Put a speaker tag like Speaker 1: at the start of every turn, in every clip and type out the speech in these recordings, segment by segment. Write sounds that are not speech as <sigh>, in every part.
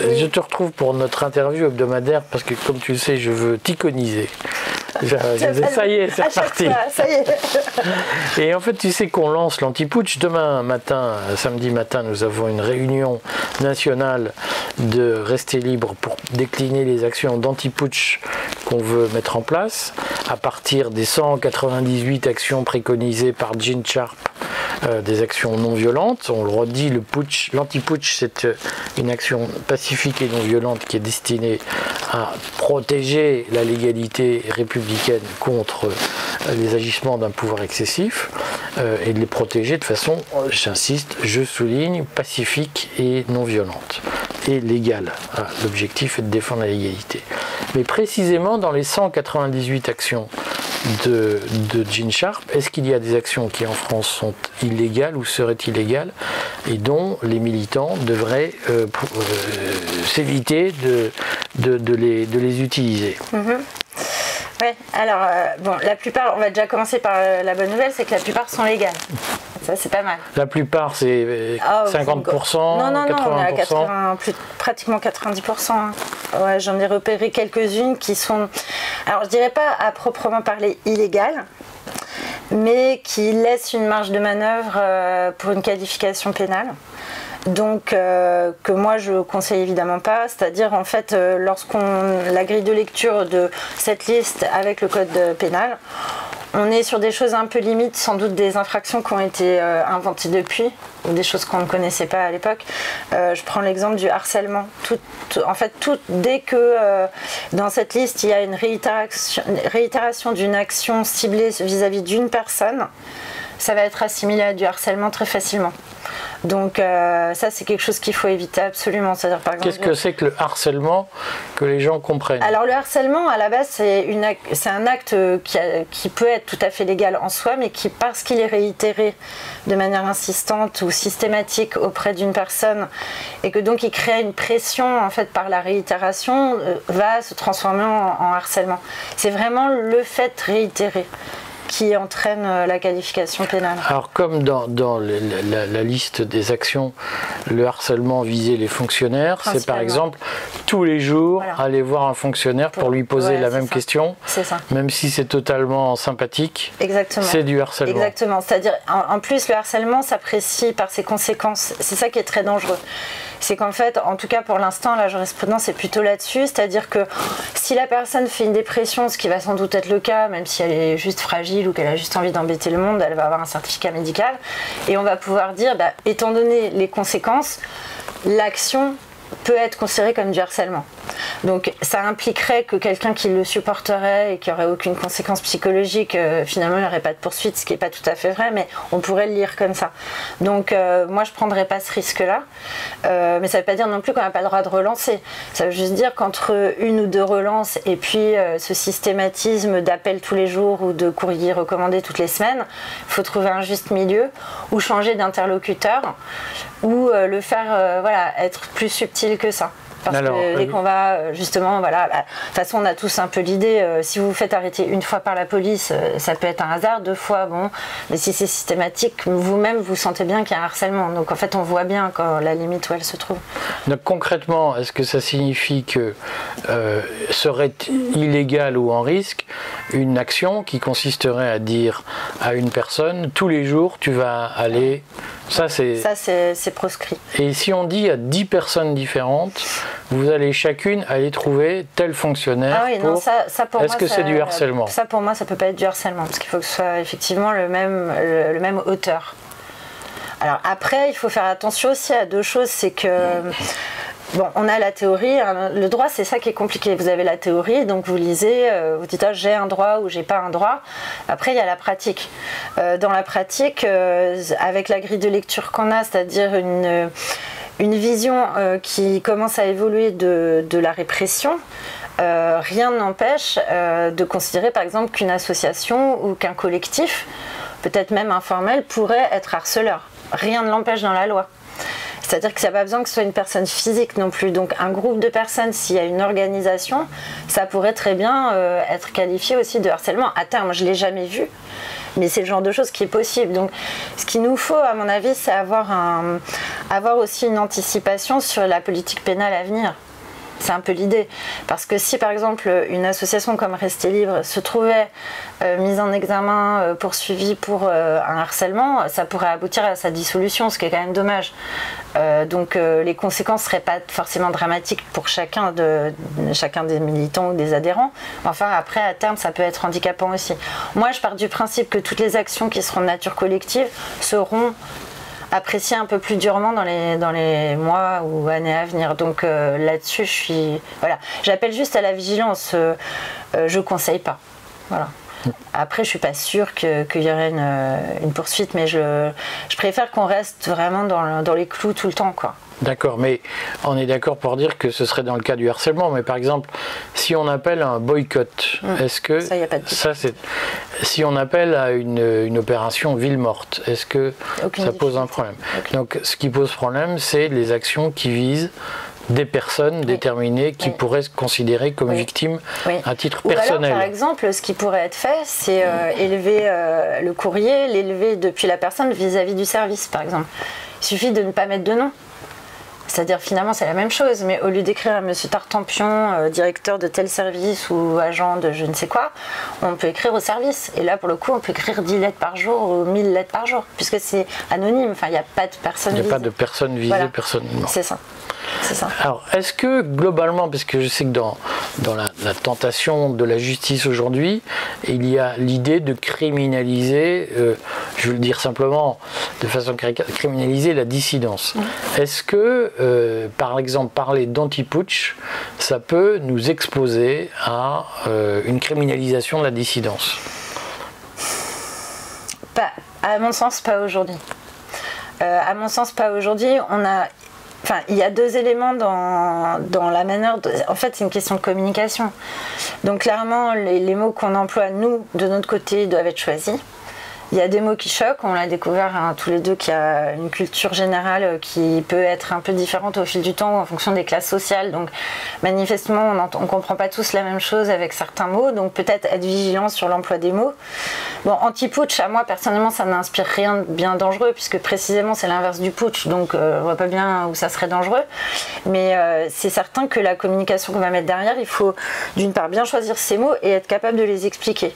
Speaker 1: Je te retrouve pour notre interview hebdomadaire parce que, comme tu le sais, je veux t'iconiser. Ça y est, c'est reparti. <laughs> Et en fait, tu sais qu'on lance l'anti-putsch. Demain matin, samedi matin, nous avons une réunion nationale de Rester Libre pour décliner les actions d'anti-putsch qu'on veut mettre en place à partir des 198 actions préconisées par Jean Sharp euh, des actions non violentes. On le redit, le putsch, l'anti-putsch, c'est euh, une action pacifique et non violente qui est destinée à protéger la légalité républicaine contre euh, les agissements d'un pouvoir excessif et de les protéger de façon, j'insiste, je souligne, pacifique et non violente et légale. Ah, l'objectif est de défendre la légalité. Mais précisément dans les 198 actions de, de Gene Sharp, est-ce qu'il y a des actions qui en France sont illégales ou seraient illégales et dont les militants devraient euh, euh, s'éviter de, les, utiliser?
Speaker 2: Mhm. Oui, alors, euh, bon, la plupart, on va déjà commencer par la bonne nouvelle, c'est que la plupart sont légales. Ça, c'est pas mal.
Speaker 1: La plupart, c'est 50%
Speaker 2: Non, non, non, on est à pratiquement 90%. Hein. Ouais, j'en ai repéré quelques-unes qui sont, alors je dirais pas à proprement parler illégales, mais qui laissent une marge de manœuvre euh, pour une qualification pénale donc euh, que moi je conseille évidemment pas, c'est-à-dire en fait euh, lorsqu'on la grille de lecture de cette liste avec le code pénal, on est sur des choses un peu limites, sans doute des infractions qui ont été euh, inventées depuis, ou des choses qu'on ne connaissait pas à l'époque. je prends l'exemple du harcèlement. en fait, dès que dans cette liste il y a une réitération, d'une action ciblée vis-à-vis d'une personne, ça va être assimilé à du harcèlement très facilement. Donc euh, ça, c'est quelque chose qu'il faut éviter absolument.
Speaker 1: Qu'est-ce que c'est que le harcèlement que les gens comprennent?
Speaker 2: Alors le harcèlement, à la base, c'est un acte qui, peut être tout à fait légal en soi, mais qui, parce qu'il est réitéré de manière insistante ou systématique auprès d'une personne, et que donc il crée une pression en fait par la réitération, euh, va se transformer en harcèlement. C'est vraiment le fait réitéré qui entraîne euh, la qualification pénale.
Speaker 1: Alors comme dans, la, liste des actions, le harcèlement visait les fonctionnaires, c'est par exemple tous les jours aller voir un fonctionnaire pour, lui poser la même question, même si c'est totalement sympathique.
Speaker 2: Exactement.
Speaker 1: C'est du harcèlement.
Speaker 2: Exactement. C'est-à-dire en, plus le harcèlement s'apprécie par ses conséquences. C'est ça qui est très dangereux c'est qu'en fait, en tout cas pour l'instant, la jurisprudence est plutôt là-dessus, c'est-à-dire que si la personne fait une dépression, ce qui va sans doute être le cas, même si elle est juste fragile ou qu'elle a juste envie d'embêter le monde, elle va avoir un certificat médical, et on va pouvoir dire, bah, étant donné les conséquences, l'action peut être considéré comme du harcèlement. Donc ça impliquerait que quelqu'un qui le supporterait et qui aurait aucune conséquence psychologique, euh, finalement il n'y pas de poursuite, ce qui n'est pas tout à fait vrai, mais on pourrait le lire comme ça. Donc euh, moi je ne prendrais pas ce risque-là, euh, mais ça ne veut pas dire non plus qu'on n'a pas le droit de relancer. Ça veut juste dire qu'entre une ou deux relances et puis ce systématisme d'appel tous les jours ou de courrier recommandé toutes les semaines, il faut trouver un juste milieu ou changer d'interlocuteur ou le faire voilà, être plus subtil que ça. Parce que dès euh, qu'on va, euh, justement, voilà, bah, de toute façon, on a tous un peu l'idée, euh, si vous vous faites arrêter une fois par la police, ça peut être un hasard, deux fois, bon, mais si c'est systématique, vous-même, vous sentez bien qu'il y a un harcèlement. Donc, en fait, on voit bien quand la limite où elle se trouve.
Speaker 1: Donc, concrètement, est-ce que ça signifie que serait illégal ou en risque une action qui consisterait à dire à une personne, tous les jours, tu vas aller
Speaker 2: ça, c'est proscrit.
Speaker 1: Et si on dit à 10 personnes différentes, vous allez chacune aller trouver tel fonctionnaire. Ah oui, pour... ça, ça pour Est-ce que c'est du harcèlement
Speaker 2: Ça, pour moi, ça peut pas être du harcèlement, parce qu'il faut que ce soit effectivement le même, le, même auteur. Alors après, il faut faire attention aussi à deux choses, c'est que On a la théorie. Hein. Le droit, c'est ça qui est compliqué. Vous avez la théorie, donc vous lisez, euh, vous dites ah, j'ai un droit ou j'ai pas un droit. Après, il y a la pratique. Euh, dans la pratique, euh, avec la grille de lecture qu'on a, c'est-à-dire une, une vision qui commence à évoluer de, de la répression, rien n'empêche de considérer par exemple qu'une association ou qu'un collectif, peut-être même informel, pourrait être harceleur. Rien ne l'empêche dans la loi. C'est-à-dire que ça n'a pas besoin que ce soit une personne physique non plus. Donc un groupe de personnes, s'il y a une organisation, ça pourrait très bien euh, être qualifié aussi de harcèlement. À terme, je ne l'ai jamais vu. Mais c'est le genre de choses qui est possible. Donc, ce qu'il nous faut, à mon avis, c'est avoir, un, avoir aussi une anticipation sur la politique pénale à venir. C'est un peu l'idée. Parce que si par exemple une association comme Rester Libre se trouvait euh, mise en examen, euh, poursuivie pour euh, un harcèlement, ça pourrait aboutir à sa dissolution, ce qui est quand même dommage. donc les conséquences ne seraient pas forcément dramatiques pour chacun, chacun des militants ou des adhérents. Enfin après, à terme, ça peut être handicapant aussi. Moi, je pars du principe que toutes les actions qui seront de nature collective seront apprécier un peu plus durement dans les, dans les mois ou années à venir. Donc euh, là-dessus, je suis. Voilà. J'appelle juste à la vigilance. Euh, euh, je ne conseille pas. Voilà. Après, je suis pas sûre qu'il y aurait une, poursuite, mais je, je préfère qu'on reste vraiment dans, dans, les clous tout le temps. quoi.
Speaker 1: D'accord, mais on est d'accord pour dire que ce serait dans le cas du harcèlement. Mais par exemple, si on appelle un boycott, hum. est-ce que
Speaker 2: ça, y a pas de ça
Speaker 1: c'est si on appelle à une, une opération ville morte, est-ce que ça pose un problème? Donc, ce qui pose problème, c'est les actions qui visent des personnes déterminées qui pourraient se considérer comme victimes à titre personnel.
Speaker 2: par exemple, ce qui pourrait être fait, c'est euh, élever euh, le courrier, l'élever depuis la personne vis à -vis du service, par exemple. Il suffit de ne pas mettre de nom. C'est-à-dire finalement c'est la même chose, mais au lieu d'écrire à Monsieur Tartampion, euh, directeur de tel service ou agent de je ne sais quoi, on peut écrire au service. Et là pour le coup on peut écrire 10 lettres par jour ou 1000 lettres par jour, puisque c'est anonyme, enfin il n'y a pas de personne
Speaker 1: visée.
Speaker 2: Il
Speaker 1: n'y a pas de personne visée personnellement.
Speaker 2: C'est ça.
Speaker 1: Alors, est-ce que globalement, parce que je sais que dans, dans la, tentation de la justice aujourd'hui, il y a l'idée de criminaliser, euh, je veux le dire simplement de façon criminaliser la dissidence. Est-ce que, euh, par exemple, parler d'anti-putsch, ça peut nous exposer à euh, une criminalisation de la dissidence?
Speaker 2: Pas, à mon sens, pas aujourd'hui. à mon sens, pas aujourd'hui. On a Il y a deux éléments dans, la manière. en fait, c'est une question de communication. Donc, clairement, les, les mots qu'on emploie, nous, de notre côté, doivent être choisis. Il y a des mots qui choquent, on l'a découvert hein, tous les deux qu'il y a une culture générale qui peut être un peu différente au fil du temps en fonction des classes sociales. Donc manifestement, on ne comprend pas tous la même chose avec certains mots, donc peut-être être vigilant sur l'emploi des mots. Bon, anti-putsch, à moi personnellement, ça n'inspire rien de bien dangereux puisque précisément c'est l'inverse du putsch, donc on euh, on voit pas bien où ça serait dangereux. Mais euh, c'est certain que la communication qu'on va mettre derrière, il faut d'une part bien choisir ces mots et être capable de les expliquer.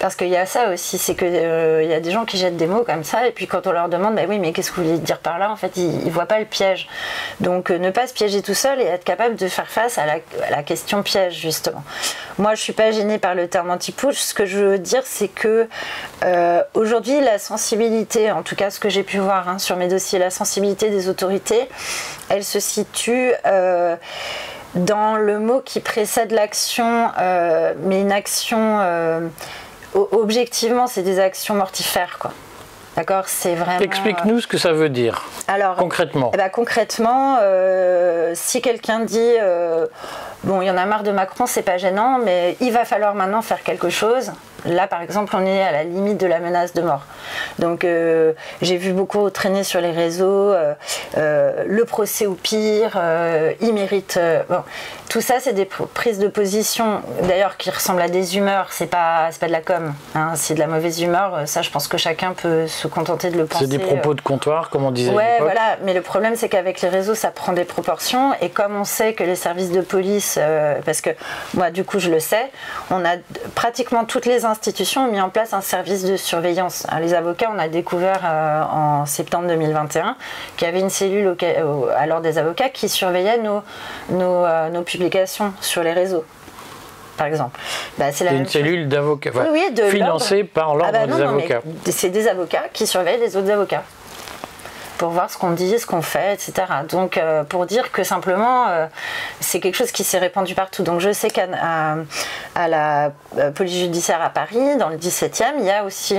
Speaker 2: Parce qu'il y a ça aussi, c'est qu'il euh, y a des gens qui jettent des mots comme ça, et puis quand on leur demande, bah oui, mais qu'est-ce que vous voulez dire par là En fait, ils ne voient pas le piège. Donc euh, ne pas se piéger tout seul et être capable de faire face à la, question piège, justement. Moi, je ne suis pas gênée par le terme anti-push. Ce que je veux dire, c'est que euh, aujourd'hui, la sensibilité, en tout cas ce que j'ai pu voir hein, sur mes dossiers, la sensibilité des autorités, elle se situe dans le mot qui précède l'action, mais une action objectivement, c'est des actions mortifères, quoi. D'accord, c'est vraiment.
Speaker 1: Explique-nous ce que ça veut dire. Alors, concrètement.
Speaker 2: Eh ben, concrètement, euh, si quelqu'un dit euh, bon, il y en a marre de Macron, c'est pas gênant, mais il va falloir maintenant faire quelque chose. Là, par exemple, on est à la limite de la menace de mort. Donc, euh, j'ai vu beaucoup traîner sur les réseaux le procès au pire, il mérite. Bon, tout ça, c'est des prises de position, d'ailleurs, qui ressemblent à des humeurs. C'est pas, pas de la com. Hein, c'est de la mauvaise humeur. Ça, je pense que chacun peut se contenter de le penser.
Speaker 1: C'est des propos de comptoir, comme on disait.
Speaker 2: Ouais, voilà. Mais le problème, c'est qu'avec les réseaux, ça prend des proportions. Et comme on sait que les services de police, euh, parce que moi, du coup, je le sais, on a pratiquement toutes les institutions ont mis en place un service de surveillance. Hein, les avocats, on a découvert euh, en septembre 2021 qu'il y avait une cellule à l'ordre des avocats qui surveillait nos, nos, euh, nos publications sur les réseaux par exemple.
Speaker 1: Bah, c'est une cellule d'avocats, financée par l'ordre ah bah des avocats.
Speaker 2: C'est des avocats qui surveillent les autres avocats pour voir ce qu'on dit, ce qu'on fait, etc. Donc euh, pour dire que simplement euh, c'est quelque chose qui s'est répandu partout. Donc je sais qu'à la euh, police judiciaire à Paris, dans le 17e, il y a aussi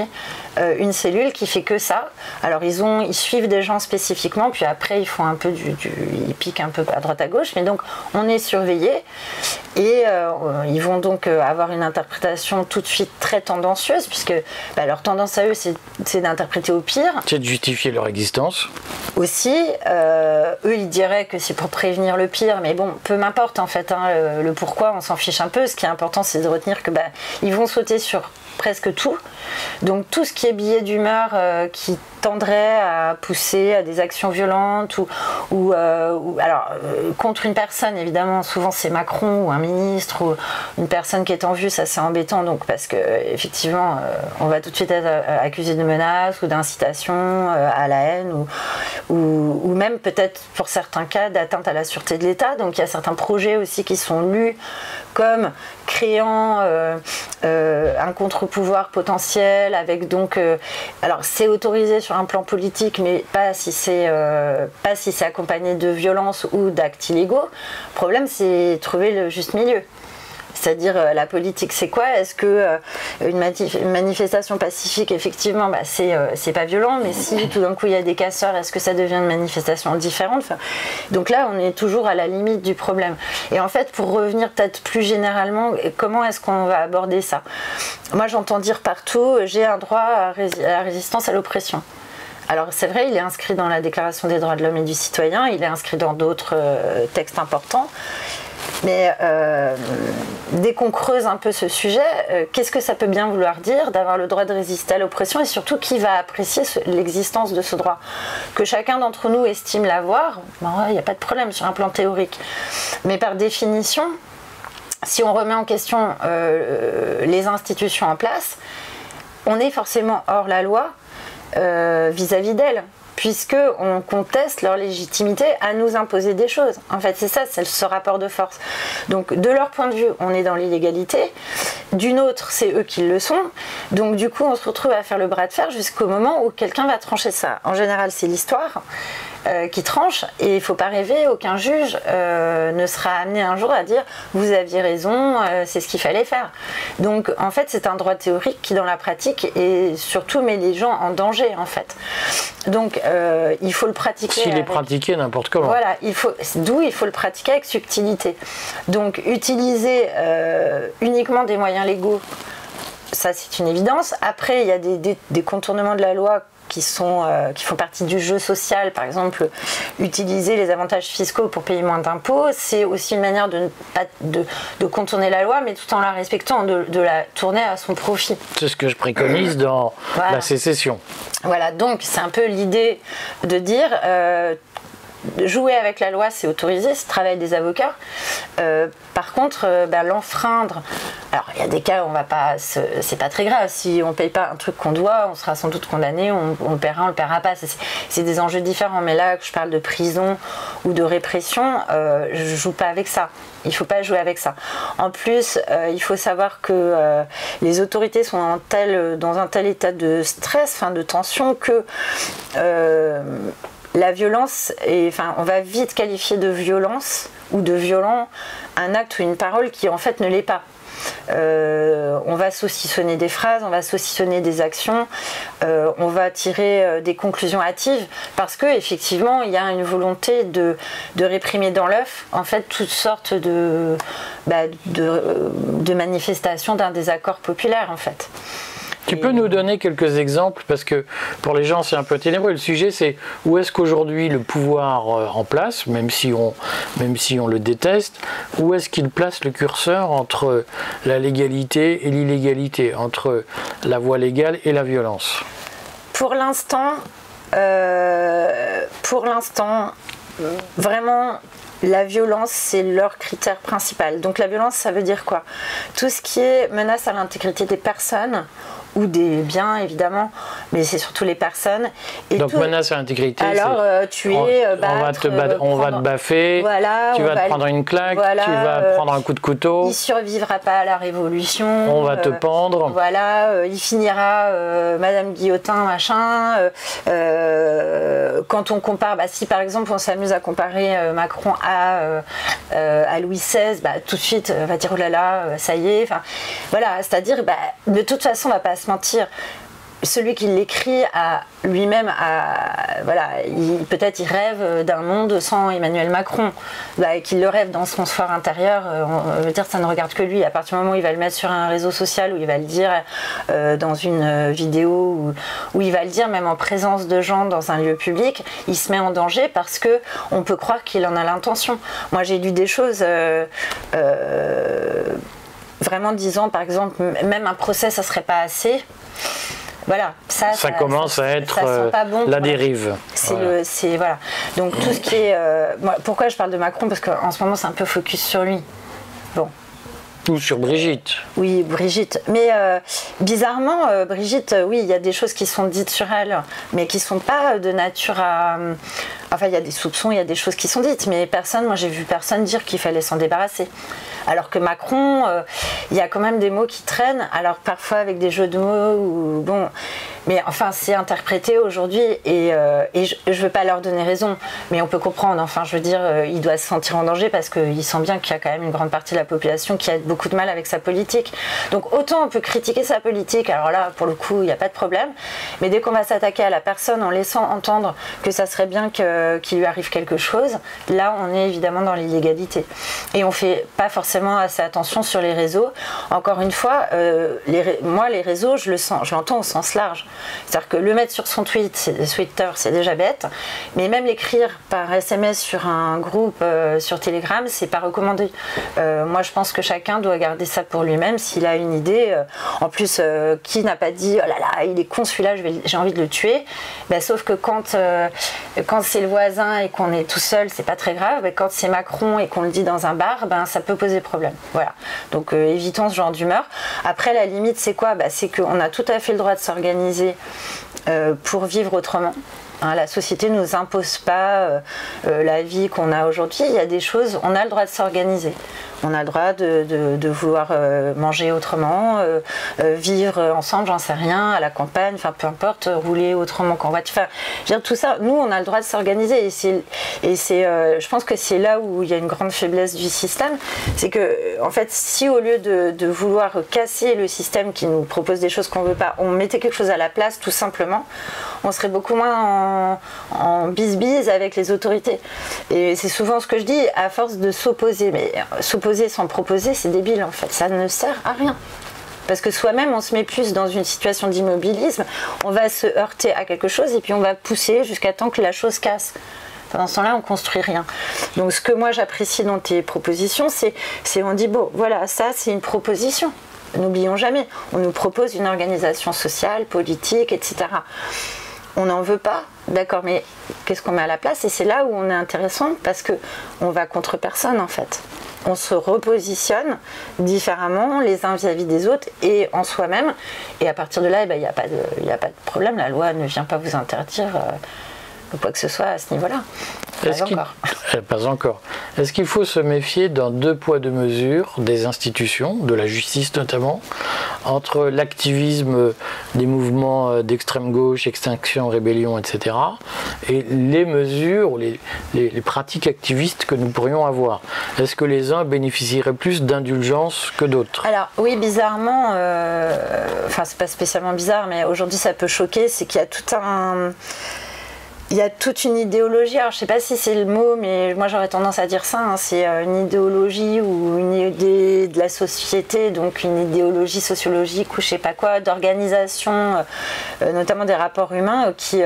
Speaker 2: une cellule qui fait que ça. Alors ils suivent des gens spécifiquement, puis après ils font un peu du, ils piquent un peu à droite à gauche, mais donc on est surveillé et ils vont donc avoir une interprétation tout de suite très tendancieuse puisque bah, leur tendance à eux c'est d'interpréter au pire.
Speaker 1: C'est de justifier leur existence.
Speaker 2: Aussi. eux, ils diraient que c'est pour prévenir le pire, mais bon, peu m'importe en fait. Hein, le, pourquoi, on s'en fiche un peu. Ce qui est important, c'est de retenir que bah, ils vont sauter sur presque tout. Donc tout ce qui est billet d'humeur qui tendrait à pousser à des actions violentes ou, ou, euh, alors euh, contre une personne évidemment souvent c'est Macron ou un ministre ou une personne qui est en vue ça c'est embêtant donc parce que effectivement euh, on va tout de suite être accusé de menaces ou d'incitation à la haine ou, ou même peut-être pour certains cas d'atteinte à la sûreté de l'État donc il y a certains projets aussi qui sont lus comme créant un contre-pouvoir potentiel avec donc alors c'est autorisé sur un plan politique, mais pas si c'est euh, pas si c'est accompagné de violence ou d'actes illégaux. Le problème, c'est trouver le juste milieu. C'est-à-dire euh, la politique, c'est quoi? Est-ce que euh, une, manifestation pacifique, effectivement, bah, c'est pas violent, mais si tout d'un coup il y a des casseurs, est-ce que ça devient une manifestation différente? Donc là, on est toujours à la limite du problème. Et en fait, pour revenir peut-être plus généralement, comment est-ce qu'on va aborder ça? Moi, j'entends dire partout, j'ai un droit à la résistance à l'oppression. Alors c'est vrai, il est inscrit dans la Déclaration des droits de l'homme et du citoyen, il est inscrit dans d'autres euh, textes importants. Mais euh, dès qu'on creuse un peu ce sujet, euh, qu'est-ce que ça peut bien vouloir dire d'avoir le droit de résister à l'oppression et surtout qui va apprécier l'existence de ce droit? Que chacun d'entre nous estime l'avoir, il n'y a pas de problème sur un plan théorique. Mais par définition, si on remet en question les institutions en place, on est forcément hors la loi euh, vis-à-vis d'elles puisque on conteste leur légitimité à nous imposer des choses. En fait, c'est ça, c'est ce rapport de force. Donc, de leur point de vue, on est dans l'illégalité. D'une autre, c'est eux qui le sont. Donc, du coup, on se retrouve à faire le bras de fer jusqu'au moment où quelqu'un va trancher ça. En général, c'est l'histoire. Euh, qui tranche et il ne faut pas rêver, aucun juge euh, ne sera amené un jour à dire vous aviez raison, euh, c'est ce qu'il fallait faire. Donc en fait c'est un droit théorique qui dans la pratique et surtout met les gens en danger en fait. Donc il faut le pratiquer.
Speaker 1: S'il est pratiqué n'importe comment.
Speaker 2: Voilà, il faut, d'où il faut le pratiquer avec subtilité. Donc utiliser uniquement des moyens légaux ça c'est une évidence. Après, il y a des, contournements de la loi qui, sont, euh, qui font partie du jeu social, par exemple, utiliser les avantages fiscaux pour payer moins d'impôts, c'est aussi une manière de, de, de, contourner la loi, mais tout en la respectant, de, la tourner à son profit.
Speaker 1: C'est ce que je préconise dans la sécession.
Speaker 2: Voilà, donc c'est un peu l'idée de dire euh, jouer avec la loi, c'est autorisé, c'est le travail des avocats. Euh, par contre, euh, ben, l'enfreindre, alors il y a des cas où on va pas, c'est pas très grave. Si on paye pas un truc qu'on doit, on sera sans doute condamné, on, le paiera, on le paiera pas. C'est des enjeux différents. Mais là, que je parle de prison ou de répression, euh, je joue pas avec ça. Il faut pas jouer avec ça. En plus, euh, il faut savoir que les autorités sont en tel, dans un tel état de stress, fin de tension que la violence, on va vite qualifier de violence ou de violent un acte ou une parole qui en fait ne l'est pas. Euh, on va saucissonner des phrases, on va saucissonner des actions, euh, on va tirer euh, des conclusions hâtives parce que effectivement il y a une volonté de, réprimer dans l'œuf en fait toutes sortes de, bah, de manifestations d'un désaccord populaire en fait.
Speaker 1: Tu peux nous donner quelques exemples parce que pour les gens c'est un peu ténébreux. Le sujet c'est où est-ce qu'aujourd'hui le pouvoir euh, en place, même si on, même si on le déteste, où est-ce qu'il place le curseur entre la légalité et l'illégalité, entre la voie légale et la violence?
Speaker 2: Pour l'instant, euh, pour l'instant, vraiment la violence, c'est leur critère principal. Donc la violence, ça veut dire quoi? Tout ce qui est menace à l'intégrité des personnes ou des biens évidemment, mais c'est surtout les personnes.
Speaker 1: Et Donc menace à l'intégrité.
Speaker 2: Alors euh, tu es
Speaker 1: on, va te, euh, on va te baffer, voilà, tu vas te prendre une claque, tu vas euh, prendre un coup de couteau.
Speaker 2: Il survivra pas à la révolution.
Speaker 1: On va te pendre.
Speaker 2: Voilà, il finira Madame Guillotin machin. quand on compare, bah, si par exemple on s'amuse à comparer Macron à à Louis XVI, bah, tout de suite on va dire oh là là, ça y est. Enfin voilà, c'est-à-dire bah, de toute façon on va pas se celui qui l'écrit a lui-même, voilà, peut-être il rêve d'un monde sans Emmanuel Macron, bah, qu'il le rêve dans son fort intérieur. Euh, on veut dire ça ne regarde que lui. À partir du moment où il va le mettre sur un réseau social, où il va le dire euh, dans une vidéo, où, il va le dire même en présence de gens dans un lieu public, il se met en danger parce que on peut croire qu'il en a l'intention. Moi, j'ai lu des choses. Euh, vraiment disant par exemple même un procès ça serait pas assez voilà,
Speaker 1: ça, ça, commence à être euh, la dérive.
Speaker 2: C'est le, c'est voilà. Donc tout ce qui est, euh, pourquoi je parle de Macron? Parce qu'en ce moment c'est un peu focus sur lui. Bon,
Speaker 1: sur Brigitte.
Speaker 2: Oui, Brigitte. Mais euh, bizarrement, Brigitte, oui, il y a des choses qui sont dites sur elle, mais qui ne sont pas de nature à. Enfin, il y a des soupçons, il y a des choses qui sont dites, mais personne, moi j'ai vu personne dire qu'il fallait s'en débarrasser. Alors que Macron, euh, il y a quand même des mots qui traînent, alors parfois avec des jeux de mots, ou bon, mais enfin c'est interprété aujourd'hui et, euh, je ne veux pas leur donner raison, mais on peut comprendre, enfin je veux dire, euh, il doit se sentir en danger parce qu'il sent bien qu'il y a quand même une grande partie de la population qui a beaucoup de mal avec sa politique. Donc autant on peut critiquer sa politique, alors là pour le coup il n'y a pas de problème, mais dès qu'on va s'attaquer à la personne en laissant entendre que ça serait bien qu'il lui arrive quelque chose, là on est évidemment dans l'illégalité. Et on fait pas forcément assez attention sur les réseaux. Encore une fois, euh, moi, les réseaux, je le sens, je l'entends au sens large. C'est-à-dire que le mettre sur son tweet, Twitter, c'est déjà bête, mais même l'écrire par SMS sur un groupe euh, sur Telegram, c'est pas recommandé. Euh, moi, je pense que chacun doit garder ça pour lui-même s'il a une idée. en plus, qui n'a pas dit oh là là, il est con celui-là, j'ai envie de le tuer. Ben, sauf que quand, quand c'est le voisin et qu'on est tout seul, c'est pas très grave. Quand c'est Macron et qu'on le dit dans un bar, ben, ça peut poser problème. Voilà. Donc euh, évitons ce genre d'humeur. Après, la limite, c'est quoi? Bah, C'est qu'on a tout à fait le droit de s'organiser euh, pour vivre autrement. Hein, la société ne nous impose pas euh, la vie qu'on a aujourd'hui. Il y a des choses, on a le droit de s'organiser. On a le droit de, vouloir euh, manger autrement, euh, euh, vivre ensemble, j'en sais rien, à la campagne, enfin peu importe, rouler autrement qu'en voiture. Enfin, tout ça, nous, on a le droit de s'organiser. Et je pense que c'est là où il y a une grande faiblesse du système. C'est que, en fait, si au lieu de, vouloir casser le système qui nous propose des choses qu'on ne veut pas, on mettait quelque chose à la place, tout simplement, on serait beaucoup moins en, en bise-bise avec les autorités. Et c'est souvent ce que je dis, à force de s'opposer. Mais s'opposer sans proposer, c'est débile en fait. Ça ne sert à rien. Parce que soi-même, on se met plus dans une situation d'immobilisme, on va se heurter à quelque chose et puis on va pousser jusqu'à temps que la chose casse. Pendant ce temps-là, on construit rien. Donc, ce que moi j'apprécie dans tes propositions, c'est, c'est on dit bon, voilà, ça c'est une proposition. N'oublions jamais, on nous propose une organisation sociale, politique, etc. On n'en veut pas, d'accord, mais qu'est-ce qu'on met à la place? Et c'est là où on est intéressant parce que on va contre personne en fait on se repositionne différemment les uns vis-à-vis des autres et en soi-même. Et à partir de là, eh ben, il n'y a, pas de, a pas de problème. La loi ne vient pas vous interdire euh, quoi que ce soit à ce niveau-là.
Speaker 1: Pas encore. <laughs> Eh, pas encore. Est-ce qu'il faut se méfier d'un deux poids deux mesures des institutions, de la justice notamment, entre l'activisme des mouvements euh, d'extrême gauche, extinction, rébellion, etc., et les mesures, les, les, pratiques activistes que nous pourrions avoir? Est-ce que les uns bénéficieraient plus d'indulgence que d'autres?
Speaker 2: Alors oui, bizarrement, euh, enfin c'est pas spécialement bizarre, mais aujourd'hui ça peut choquer, c'est qu'il y a tout un il y a toute une idéologie, alors je sais pas si c'est le mot, mais moi j'aurais tendance à dire ça, hein. c'est euh, une idéologie ou une idée de la société, donc une idéologie sociologique ou je sais pas quoi, d'organisation, euh, euh, notamment des rapports humains, qui,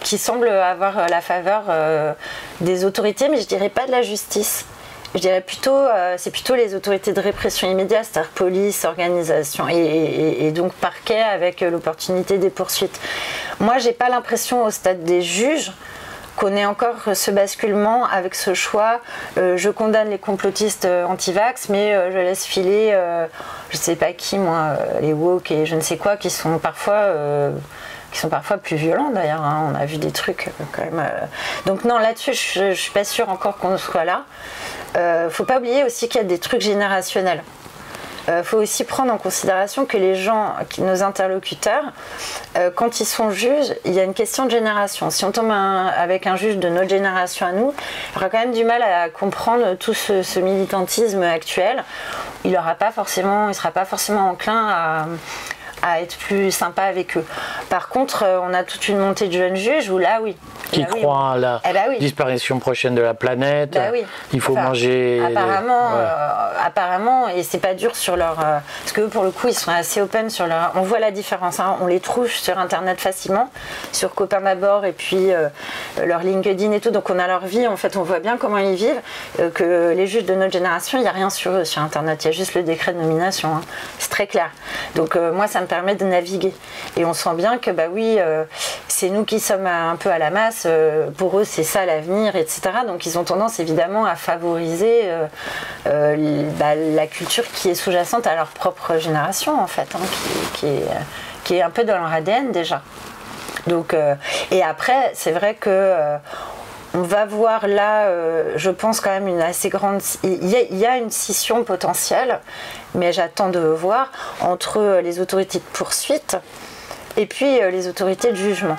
Speaker 2: qui semble avoir la faveur des autorités, mais je dirais pas de la justice je dirais plutôt, euh, c'est plutôt les autorités de répression immédiate, c'est-à-dire police, organisation et, donc parquet avec euh, l'opportunité des poursuites. Moi, j'ai pas l'impression au stade des juges qu'on ait encore ce basculement avec ce choix. Euh, je condamne les complotistes anti-vax, mais je laisse filer, je sais pas qui, moi, les woke et je ne sais quoi, qui sont parfois qui sont parfois plus violents d'ailleurs. Hein. On a vu des trucs quand même. Donc non, là-dessus, je, ne suis pas sûre encore qu'on soit là. Euh, faut pas oublier aussi qu'il y a des trucs générationnels. Euh, faut aussi prendre en considération que les gens, nos interlocuteurs, euh, quand ils sont juges, il y a une question de génération. Si on tombe avec un juge de notre génération à nous, il aura quand même du mal à comprendre tout ce, militantisme actuel. Il ne pas forcément, il sera pas forcément enclin à à être plus sympa avec eux. Par contre, euh, on a toute une montée de jeunes juges où là, oui.
Speaker 1: Qui croient à la eh ben disparition prochaine de la planète.
Speaker 2: Bah
Speaker 1: Il faut manger.
Speaker 2: Apparemment, euh, apparemment, et c'est pas dur sur leur. Euh, parce que pour le coup, ils sont assez open sur leur. On voit la différence. Hein. On les trouve sur internet facilement, sur Copain d'abord et puis leur LinkedIn et tout. Donc on a leur vie. En fait, on voit bien comment ils vivent. que les juges de notre génération, il n'y a rien sur eux sur internet. Il y a juste le décret de nomination. Hein. C'est très clair. Donc moi, ça me permet de naviguer. Et on sent bien que, bah oui, euh, c'est nous qui sommes un peu à la masse, euh, pour eux c'est ça l'avenir, etc. Donc ils ont tendance évidemment à favoriser euh, bah, la culture qui est sous-jacente à leur propre génération, en fait, hein, qui, est, qui, est, un peu dans leur ADN déjà. Donc, et après, c'est vrai que on va voir là, je pense quand même une assez grande. Il y, a, une scission potentielle, mais j'attends de voir entre les autorités de poursuite et puis euh, les autorités de jugement.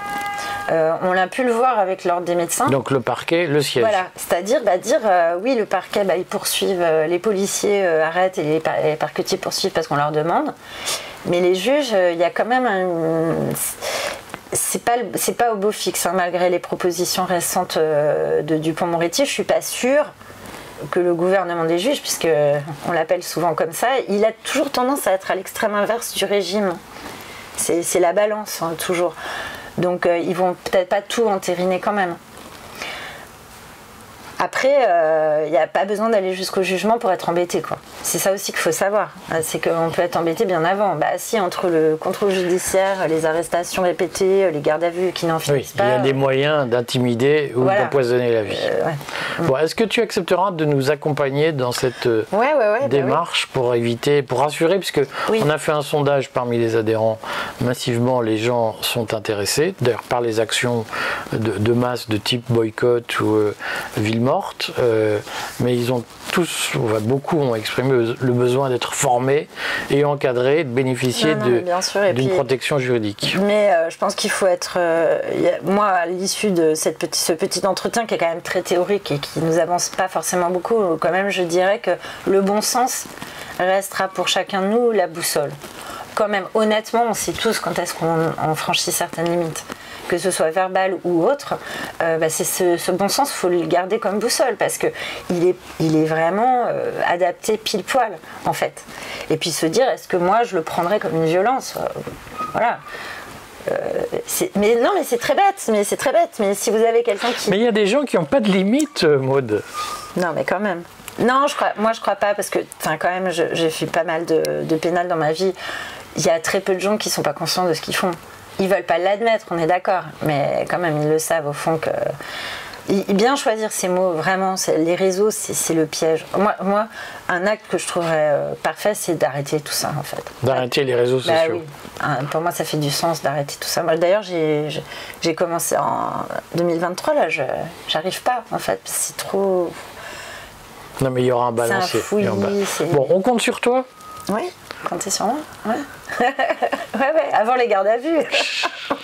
Speaker 2: Euh, on a pu le voir avec l'ordre des médecins.
Speaker 1: Donc le parquet, le siège.
Speaker 2: Voilà, c'est-à-dire bah, dire euh, oui, le parquet, bah, ils poursuivent, les policiers arrêtent et les, parquetiers poursuivent parce qu'on leur demande. Mais les juges, il y a quand même un. C'est pas, pas au beau fixe, hein, malgré les propositions récentes de Dupont-Moretti. Je suis pas sûre que le gouvernement des juges, puisque on l'appelle souvent comme ça, il a toujours tendance à être à l'extrême inverse du régime. C'est la balance, hein, toujours. Donc euh, ils vont peut-être pas tout entériner quand même. Après, il euh, n'y a pas besoin d'aller jusqu'au jugement pour être embêté. quoi. C'est ça aussi qu'il faut savoir. C'est qu'on peut être embêté bien avant. Bah si, entre le contrôle judiciaire, les arrestations répétées, les gardes à vue qui n'en finissent pas.
Speaker 1: Il y a des moyens d'intimider ou d'empoisonner la vie. Euh, Est-ce que tu accepteras de nous accompagner dans cette euh,
Speaker 2: bah
Speaker 1: démarche pour éviter, pour rassurer, puisque on a fait un sondage parmi les adhérents, massivement les gens sont intéressés, d'ailleurs par les actions de, masse de type boycott ou euh, mais ils ont tous, beaucoup ont exprimé le besoin d'être formés et encadrés, de bénéficier d'une protection juridique.
Speaker 2: Mais euh, je pense qu'il faut être. Euh, moi, à l'issue de cette ce petit entretien qui est quand même très théorique et qui nous avance pas forcément beaucoup, quand même, je dirais que le bon sens restera pour chacun de nous la boussole. Quand même, honnêtement, on sait tous quand est-ce qu'on franchit certaines limites que ce soit verbal ou autre, euh, bah, c'est ce, bon sens, il faut le garder comme boussole parce que il est, il est vraiment euh, adapté pile poil en fait. Et puis se dire, est-ce que moi je le prendrais comme une violence? Euh, Voilà. mais non, mais c'est très bête, mais c'est très bête. Mais si vous avez quelqu'un qui.
Speaker 1: Mais il y a des gens qui n'ont pas de limite, Maude.
Speaker 2: Non, mais quand même. Non, je crois, moi je crois pas parce que, enfin, quand même, j'ai fait pas mal de, de pénal dans ma vie. Il y a très peu de gens qui sont pas conscients de ce qu'ils font. Ils veulent pas l'admettre, on est d'accord, mais quand même ils le savent au fond que bien choisir ces mots, vraiment, les réseaux, c'est le piège. Moi, moi, un acte que je trouverais euh, parfait, c'est d'arrêter tout ça, en fait.
Speaker 1: D'arrêter les réseaux bah sociaux.
Speaker 2: pour moi, ça fait du sens d'arrêter tout ça. D'ailleurs, j'ai commencé en 2023, là, je j'arrive pas, en fait. C'est trop.
Speaker 1: Non, mais il y aura un balancier.
Speaker 2: Un
Speaker 1: bon, on compte sur toi
Speaker 2: Oui, comptez sur moi. Ouais. <laughs> ouais, ouais, avant les gardes à vue. <laughs>